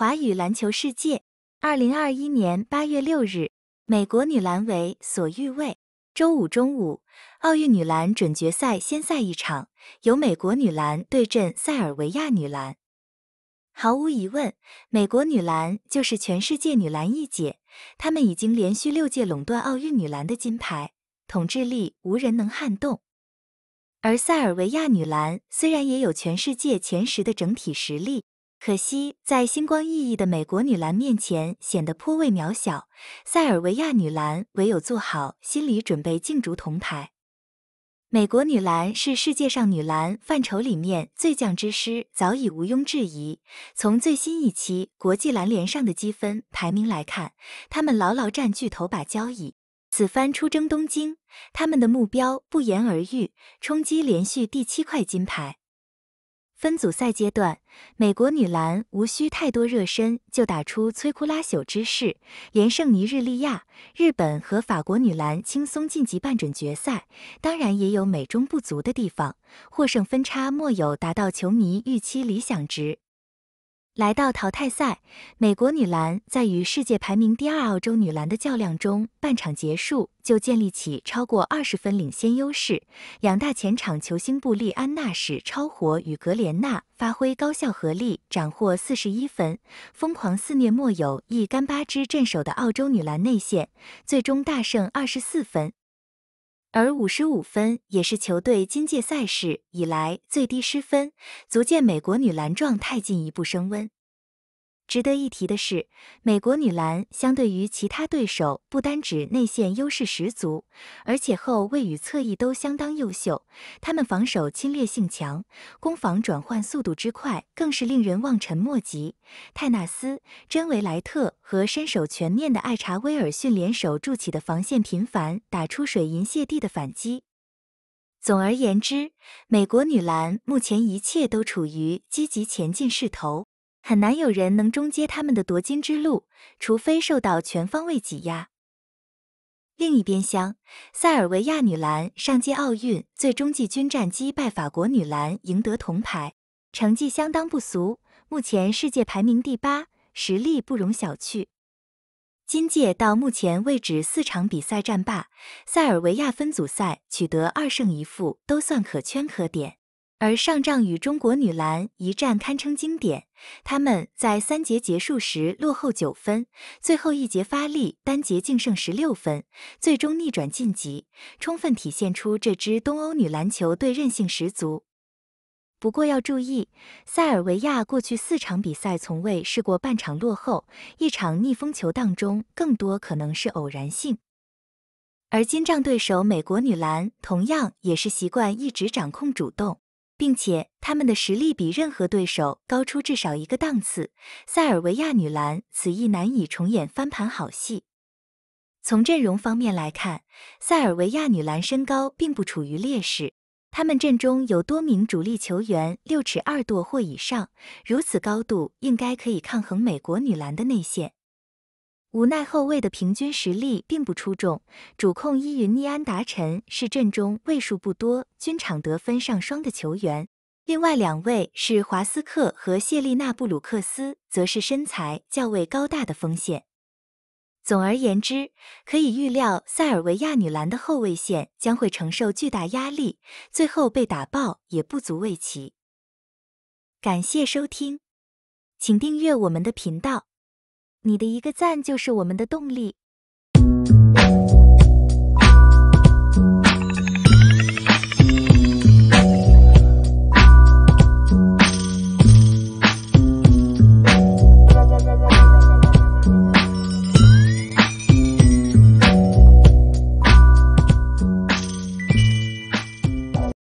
华语篮球世界，二零二一年八月六日，美国女篮为所欲为。周五中午，奥运女篮准决赛先赛一场，由美国女篮对阵塞尔维亚女篮。毫无疑问，美国女篮就是全世界女篮一姐，她们已经连续六届垄断奥运女篮的金牌，统治力无人能撼动。而塞尔维亚女篮虽然也有全世界前十的整体实力。可惜，在星光熠熠的美国女篮面前，显得颇为渺小。塞尔维亚女篮唯有做好心理准备，竞逐铜牌。美国女篮是世界上女篮范畴里面最强之师，早已毋庸置疑。从最新一期国际篮联上的积分排名来看，他们牢牢占据头把交椅。此番出征东京，他们的目标不言而喻，冲击连续第七块金牌。分组赛阶段，美国女篮无需太多热身就打出摧枯拉朽之势，连胜尼日利亚、日本和法国女篮，轻松晋级半准决赛。当然也有美中不足的地方，获胜分差莫有达到球迷预期理想值。来到淘汰赛，美国女篮在与世界排名第二澳洲女篮的较量中，半场结束就建立起超过二十分领先优势。两大前场球星布利安娜史超火与格莲娜发挥高效合力，斩获四十一分，疯狂肆虐莫有一干巴支镇守的澳洲女篮内线，最终大胜二十四分。而五十五分也是球队今届赛事以来最低失分，足见美国女篮状态进一步升温。值得一提的是，美国女篮相对于其他对手，不单指内线优势十足，而且后卫与侧翼都相当优秀。他们防守侵略性强，攻防转换速度之快，更是令人望尘莫及。泰纳斯、珍维莱特和身手全面的艾查威尔逊联手筑起的防线，频繁打出水银泻地的反击。总而言之，美国女篮目前一切都处于积极前进势头。很难有人能终结他们的夺金之路，除非受到全方位挤压。另一边厢，塞尔维亚女篮上届奥运最终季军战击败法国女篮，赢得铜牌，成绩相当不俗，目前世界排名第八，实力不容小觑。今届到目前为止四场比赛战罢，塞尔维亚分组赛取得二胜一负，都算可圈可点。而上仗与中国女篮一战堪称经典，他们在三节结束时落后九分，最后一节发力，单节净胜十六分，最终逆转晋级，充分体现出这支东欧女篮球队韧性十足。不过要注意，塞尔维亚过去四场比赛从未试过半场落后，一场逆风球当中更多可能是偶然性。而金仗对手美国女篮同样也是习惯一直掌控主动。并且他们的实力比任何对手高出至少一个档次。塞尔维亚女篮此役难以重演翻盘好戏。从阵容方面来看，塞尔维亚女篮身高并不处于劣势，他们阵中有多名主力球员六尺二多或以上，如此高度应该可以抗衡美国女篮的内线。无奈后卫的平均实力并不出众，主控伊云尼安达臣是阵中为数不多均场得分上双的球员，另外两位是华斯克和谢丽娜布鲁克斯，则是身材较为高大的锋线。总而言之，可以预料塞尔维亚女篮的后卫线将会承受巨大压力，最后被打爆也不足为奇。感谢收听，请订阅我们的频道。你的一个赞就是我们的动力。